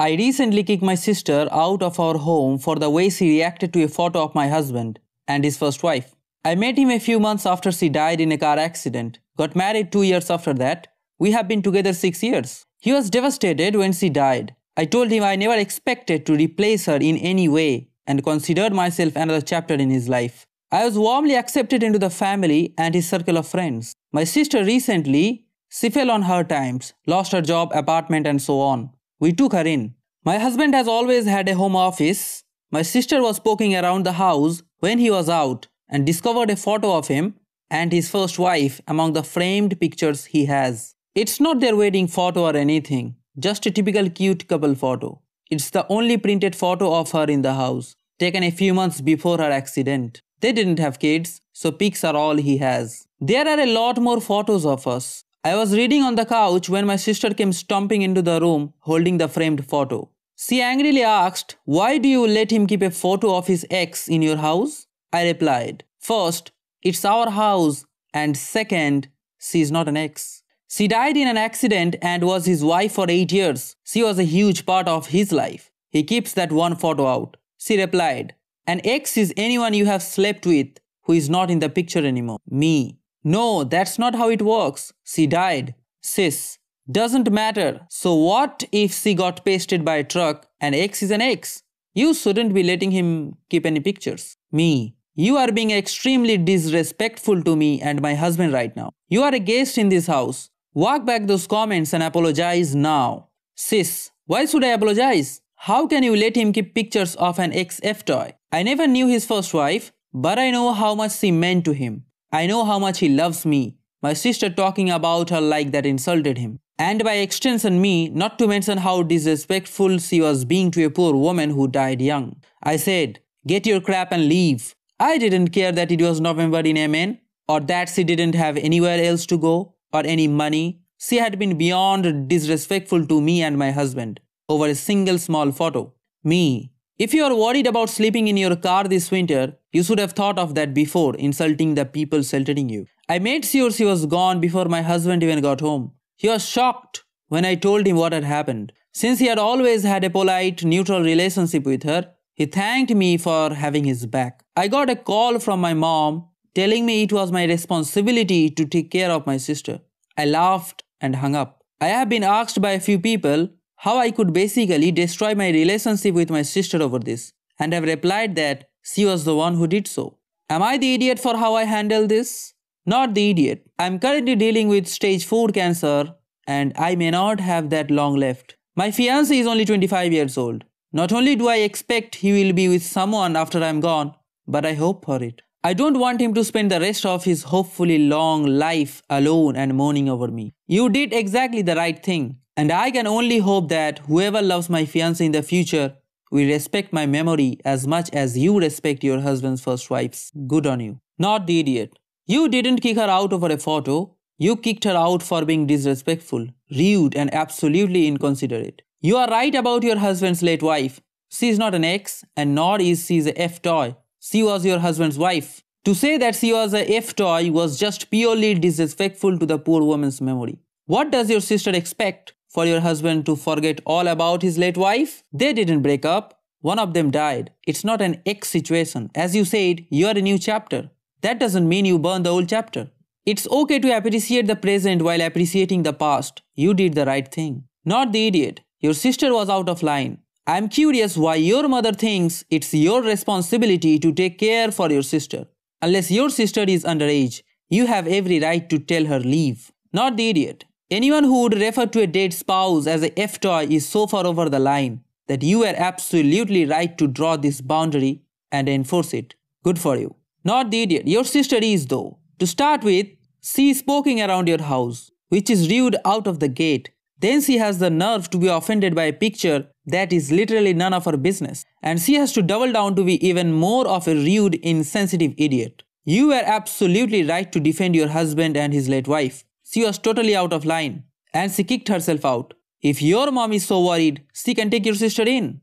I recently kicked my sister out of our home for the way she reacted to a photo of my husband and his first wife. I met him a few months after she died in a car accident, got married two years after that. We have been together six years. He was devastated when she died. I told him I never expected to replace her in any way and considered myself another chapter in his life. I was warmly accepted into the family and his circle of friends. My sister recently, she fell on hard times, lost her job, apartment, and so on. We took her in. My husband has always had a home office. My sister was poking around the house when he was out and discovered a photo of him and his first wife among the framed pictures he has. It's not their wedding photo or anything, just a typical cute couple photo. It's the only printed photo of her in the house, taken a few months before her accident. They didn't have kids, so pics are all he has. There are a lot more photos of us. I was reading on the couch when my sister came stomping into the room holding the framed photo. She angrily asked, Why do you let him keep a photo of his ex in your house? I replied, First, it's our house, and second, she's not an ex. She died in an accident and was his wife for 8 years. She was a huge part of his life. He keeps that one photo out. She replied, An ex is anyone you have slept with who is not in the picture anymore. Me. No, that's not how it works. She died. Sis. Doesn't matter. So what if she got pasted by a truck and X is an X? You shouldn't be letting him keep any pictures. Me. You are being extremely disrespectful to me and my husband right now. You are a guest in this house. Walk back those comments and apologize now. Sis, why should I apologize? How can you let him keep pictures of an ex-F toy? I never knew his first wife, but I know how much she meant to him. I know how much he loves me. My sister talking about her like that insulted him. And by extension me, not to mention how disrespectful she was being to a poor woman who died young. I said, get your crap and leave. I didn't care that it was November in Yemen, or that she didn't have anywhere else to go, or any money. She had been beyond disrespectful to me and my husband, over a single small photo. Me, if you are worried about sleeping in your car this winter, you should have thought of that before insulting the people sheltering you. I made sure she was gone before my husband even got home. He was shocked when I told him what had happened. Since he had always had a polite, neutral relationship with her, he thanked me for having his back. I got a call from my mom telling me it was my responsibility to take care of my sister. I laughed and hung up. I have been asked by a few people how I could basically destroy my relationship with my sister over this, and have replied that she was the one who did so. Am I the idiot for how I handle this? Not the idiot. I'm currently dealing with stage 4 cancer and I may not have that long left. My fiance is only 25 years old. Not only do I expect he will be with someone after I'm gone, but I hope for it. I don't want him to spend the rest of his hopefully long life alone and mourning over me. You did exactly the right thing. And I can only hope that whoever loves my fiancé in the future will respect my memory as much as you respect your husband's first wife's. Good on you. Not the idiot. You didn't kick her out over a photo. You kicked her out for being disrespectful, rude, and absolutely inconsiderate. You are right about your husband's late wife. She is not an ex, and nor is she a F toy. She was your husband's wife. To say that she was a F toy was just purely disrespectful to the poor woman's memory. What does your sister expect? For your husband to forget all about his late wife? They didn't break up. One of them died. It's not an X situation. As you said, you're a new chapter. That doesn't mean you burn the old chapter. It's okay to appreciate the present while appreciating the past. You did the right thing. Not the idiot. Your sister was out of line. I'm curious why your mother thinks it's your responsibility to take care for your sister. Unless your sister is underage, you have every right to tell her leave. Not the idiot. Anyone who would refer to a dead spouse as a F toy is so far over the line that you are absolutely right to draw this boundary and enforce it. Good for you. Not the idiot. Your sister is though. To start with, she is poking around your house, which is rude out of the gate. Then she has the nerve to be offended by a picture that is literally none of her business. And she has to double down to be even more of a rude, insensitive idiot. You are absolutely right to defend your husband and his late wife. She was totally out of line and she kicked herself out. If your mom is so worried, she can take your sister in.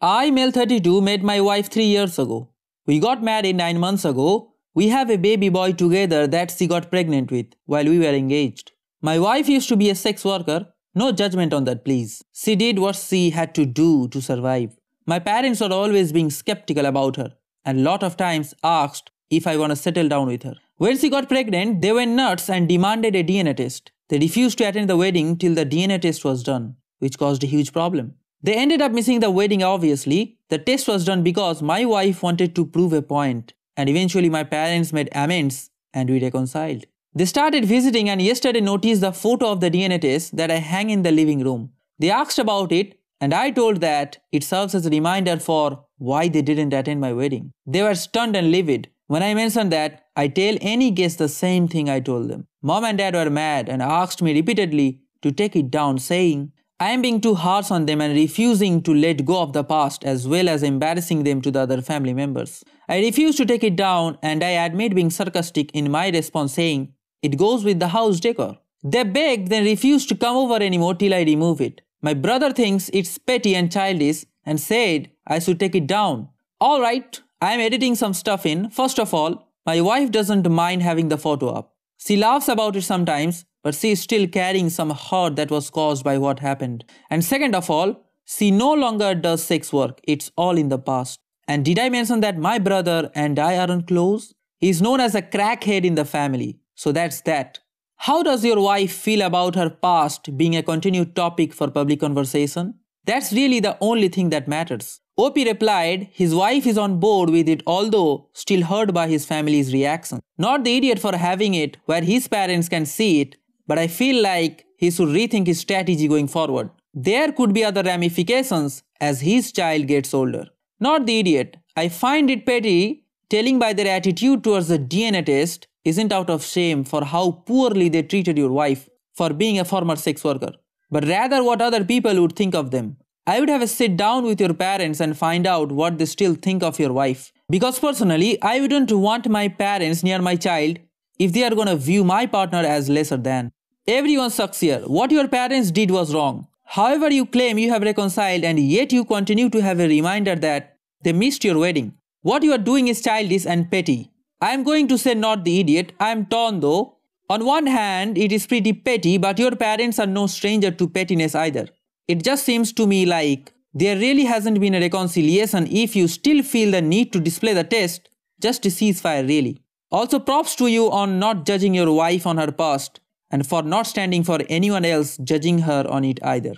I, male 32, met my wife 3 years ago. We got married 9 months ago. We have a baby boy together that she got pregnant with while we were engaged. My wife used to be a sex worker No judgment on that, please. She did what she had to do to survive. My parents were always being skeptical about her and a lot of times asked if I want to settle down with her. When she got pregnant, they went nuts and demanded a DNA test. They refused to attend the wedding till the DNA test was done, which caused a huge problem. They ended up missing the wedding obviously. The test was done because my wife wanted to prove a point, and eventually my parents made amends and we reconciled. They started visiting and yesterday noticed the photo of the DNA test that I hang in the living room. They asked about it and I told that it serves as a reminder for why they didn't attend my wedding. They were stunned and livid. When I mentioned that, I tell any guest the same thing I told them. Mom and dad were mad and asked me repeatedly to take it down, saying, I am being too harsh on them and refusing to let go of the past as well as embarrassing them to the other family members. I refuse to take it down and I admit being sarcastic in my response, saying, It goes with the house decor. They begged, then refused to come over anymore till I remove it. My brother thinks it's petty and childish and said I should take it down. Alright, I am editing some stuff in. First of all, my wife doesn't mind having the photo up. She laughs about it sometimes, but she is still carrying some hurt that was caused by what happened. And second of all, she no longer does sex work, it's all in the past. And did I mention that my brother and I aren't close? He's known as a crackhead in the family, so that's that. How does your wife feel about her past being a continued topic for public conversation? That's really the only thing that matters. OP replied, his wife is on board with it although still hurt by his family's reaction. Not the idiot for having it where his parents can see it, but I feel like he should rethink his strategy going forward. There could be other ramifications as his child gets older. Not the idiot. I find it petty telling by their attitude towards the DNA test isn't out of shame for how poorly they treated your wife for being a former sex worker, but rather what other people would think of them. I would have a sit down with your parents and find out what they still think of your wife. Because personally, I wouldn't want my parents near my child if they are gonna view my partner as lesser than. Everyone sucks here. What your parents did was wrong. However, you claim you have reconciled and yet you continue to have a reminder that they missed your wedding. What you are doing is childish and petty. I am going to say not the idiot, I am torn though. On one hand, it is pretty petty, but your parents are no stranger to pettiness either. It just seems to me like there really hasn't been a reconciliation if you still feel the need to display the test just to ceasefire really. Also props to you on not judging your wife on her past and for not standing for anyone else judging her on it either.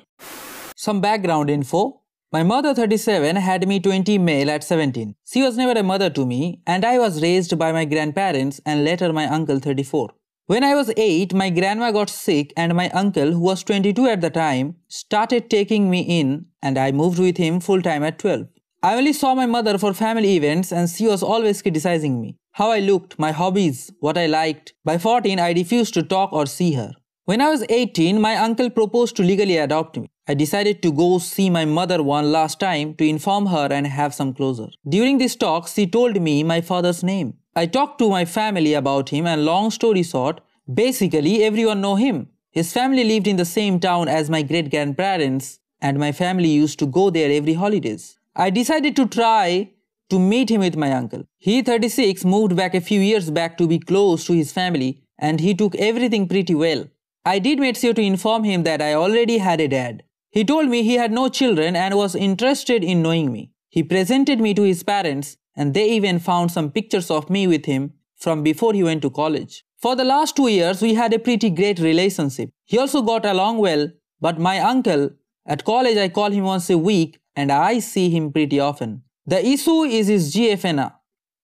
Some background info. My mother 37 had me 20 male at 17. She was never a mother to me and I was raised by my grandparents and later my uncle 34. When I was 8, my grandma got sick and my uncle, who was 22 at the time, started taking me in and I moved with him full time at 12. I only saw my mother for family events and she was always criticizing me. How I looked, my hobbies, what I liked. By 14, I refused to talk or see her. When I was 18, my uncle proposed to legally adopt me. I decided to go see my mother one last time to inform her and have some closure. During this talk, she told me my father's name. I talked to my family about him and long story short, basically everyone know him. His family lived in the same town as my great grandparents and my family used to go there every holidays. I decided to try to meet him with my uncle. He 36 moved back a few years back to be close to his family and he took everything pretty well. I did make sure to inform him that I already had a dad. He told me he had no children and was interested in knowing me. He presented me to his parents and they even found some pictures of me with him from before he went to college. For the last two years, we had a pretty great relationship. He also got along well, but my uncle, at college I call him once a week and I see him pretty often. The issue is his GFNA.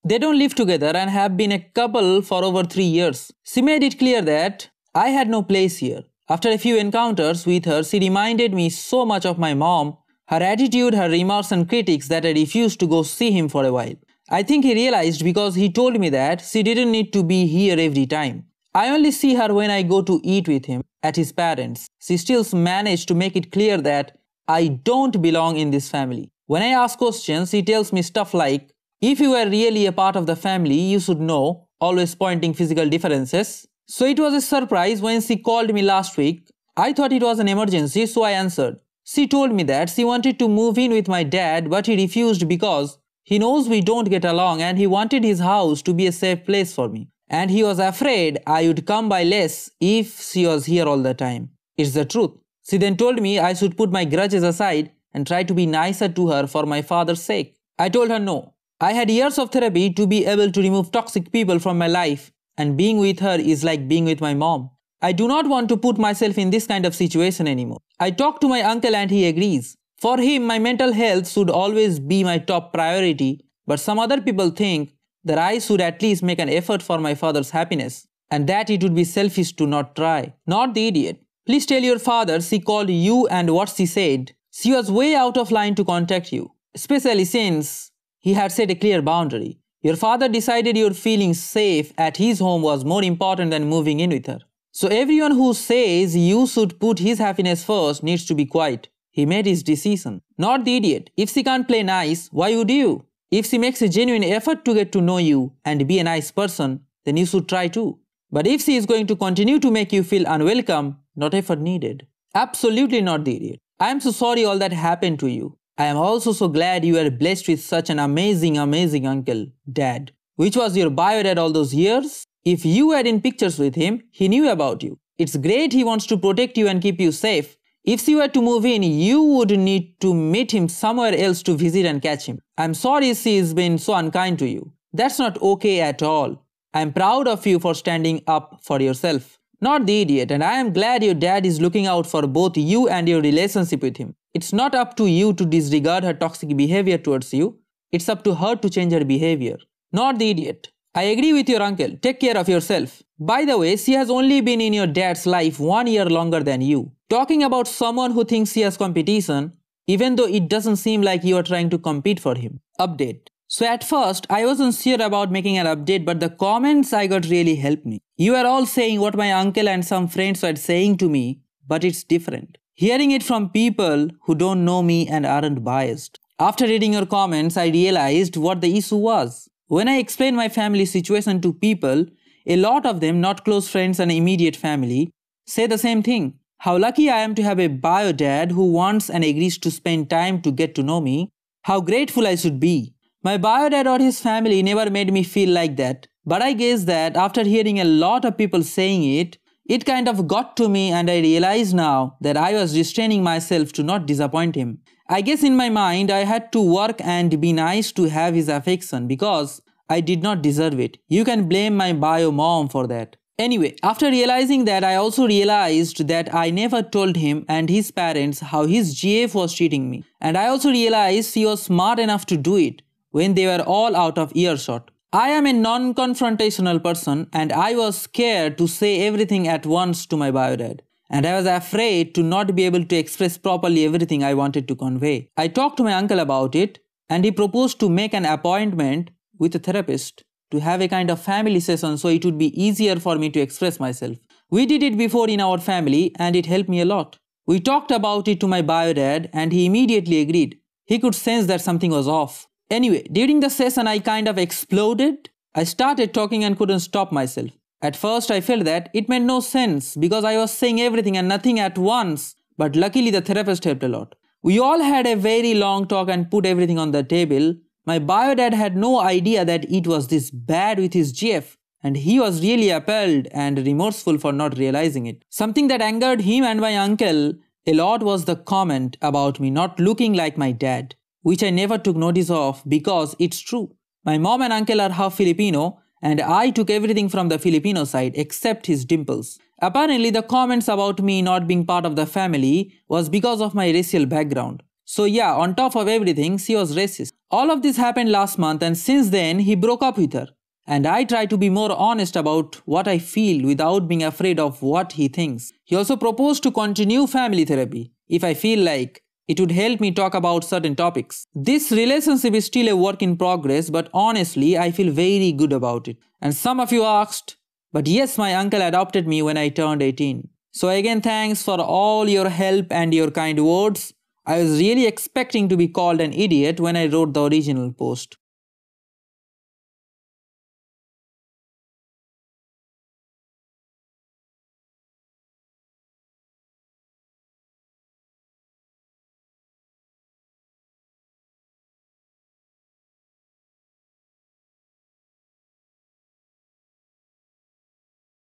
They don't live together and have been a couple for over three years. She made it clear that I had no place here. After a few encounters with her, she reminded me so much of my mom, her attitude, her remarks and critics that I refused to go see him for a while. I think he realized because he told me that she didn't need to be here every time. I only see her when I go to eat with him at his parents. She still managed to make it clear that I don't belong in this family. When I ask questions, he tells me stuff like, if you were really a part of the family, you should know, always pointing physical differences. So it was a surprise when she called me last week. I thought it was an emergency, so I answered. She told me that she wanted to move in with my dad, but he refused because he knows we don't get along and he wanted his house to be a safe place for me. And he was afraid I would come by less if she was here all the time. It's the truth. She then told me I should put my grudges aside and try to be nicer to her for my father's sake. I told her no. I had years of therapy to be able to remove toxic people from my life, and being with her is like being with my mom. I do not want to put myself in this kind of situation anymore. I talk to my uncle and he agrees. For him, my mental health should always be my top priority, but some other people think that I should at least make an effort for my father's happiness, and that it would be selfish to not try. Not the idiot. Please tell your father she called you and what she said. She was way out of line to contact you, especially since he had set a clear boundary. Your father decided your feeling safe at his home was more important than moving in with her. So everyone who says you should put his happiness first needs to be quiet. He made his decision. Not the idiot. If she can't play nice, why would you? If she makes a genuine effort to get to know you and be a nice person, then you should try too. But if she is going to continue to make you feel unwelcome, not effort needed. Absolutely not the idiot. I am so sorry all that happened to you. I am also so glad you were blessed with such an amazing, amazing uncle, dad. Which was your bio dad all those years? If you were in pictures with him, he knew about you. It's great he wants to protect you and keep you safe, if she were to move in, you would need to meet him somewhere else to visit and catch him. I'm sorry she's been so unkind to you. That's not okay at all. I'm proud of you for standing up for yourself. Not the idiot, and I am glad your dad is looking out for both you and your relationship with him. It's not up to you to disregard her toxic behavior towards you. It's up to her to change her behavior. Not the idiot. I agree with your uncle. Take care of yourself. By the way, she has only been in your dad's life one year longer than you. Talking about someone who thinks he has competition, even though it doesn't seem like you are trying to compete for him. Update. So at first, I wasn't sure about making an update, but the comments I got really helped me. You are all saying what my uncle and some friends were saying to me, but it's different. Hearing it from people who don't know me and aren't biased. After reading your comments, I realized what the issue was. When I explain my family situation to people, a lot of them, not close friends and immediate family, say the same thing. How lucky I am to have a bio dad who wants and agrees to spend time to get to know me. How grateful I should be. My bio dad or his family never made me feel like that. But I guess that after hearing a lot of people saying it, it kind of got to me and I realize now that I was restraining myself to not disappoint him. I guess in my mind I had to work and be nice to have his affection because I did not deserve it. You can blame my bio mom for that. Anyway, after realizing that, I also realized that I never told him and his parents how his GF was treating me. And I also realized he was smart enough to do it when they were all out of earshot. I am a non confrontational person and I was scared to say everything at once to my bio dad. And I was afraid to not be able to express properly everything I wanted to convey. I talked to my uncle about it and he proposed to make an appointment with a therapist to have a kind of family session so it would be easier for me to express myself. We did it before in our family and it helped me a lot. We talked about it to my bio dad and he immediately agreed. He could sense that something was off. Anyway, during the session I kind of exploded. I started talking and couldn't stop myself. At first I felt that it made no sense because I was saying everything and nothing at once, but luckily the therapist helped a lot. We all had a very long talk and put everything on the table my bio dad had no idea that it was this bad with his GF, and he was really appalled and remorseful for not realizing it. Something that angered him and my uncle a lot was the comment about me not looking like my dad, which I never took notice of because it's true. My mom and uncle are half Filipino, and I took everything from the Filipino side except his dimples. Apparently, the comments about me not being part of the family was because of my racial background. So yeah, on top of everything, she was racist. All of this happened last month and since then, he broke up with her. And I try to be more honest about what I feel without being afraid of what he thinks. He also proposed to continue family therapy if I feel like it would help me talk about certain topics. This relationship is still a work in progress, but honestly, I feel very good about it. And some of you asked, but yes, my uncle adopted me when I turned 18. So again, thanks for all your help and your kind words. I was really expecting to be called an idiot when I wrote the original post.